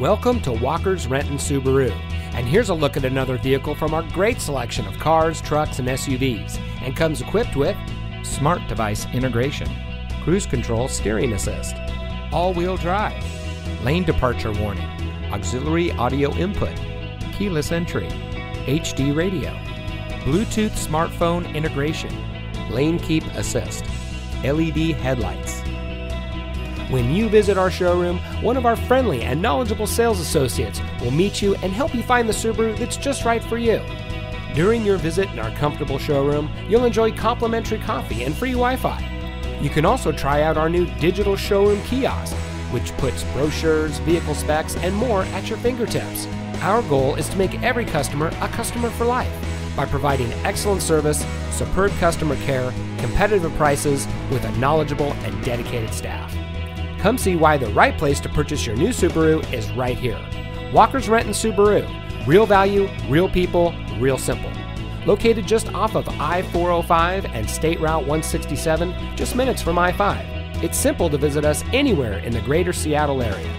Welcome to Walker's Renton Subaru. And here's a look at another vehicle from our great selection of cars, trucks, and SUVs. And comes equipped with smart device integration, cruise control steering assist, all wheel drive, lane departure warning, auxiliary audio input, keyless entry, HD radio, Bluetooth smartphone integration, lane keep assist, LED headlights. When you visit our showroom, one of our friendly and knowledgeable sales associates will meet you and help you find the Subaru that's just right for you. During your visit in our comfortable showroom, you'll enjoy complimentary coffee and free Wi Fi. You can also try out our new digital showroom kiosk, which puts brochures, vehicle specs, and more at your fingertips. Our goal is to make every customer a customer for life by providing excellent service, superb customer care, competitive prices with a knowledgeable and dedicated staff. Come see why the right place to purchase your new Subaru is right here. Walker's Renton Subaru. Real value, real people, real simple. Located just off of I 405 and State Route 167, just minutes from I 5. It's simple to visit us anywhere in the greater Seattle area.